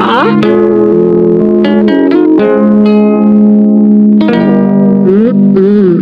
啊！嗯。嗯。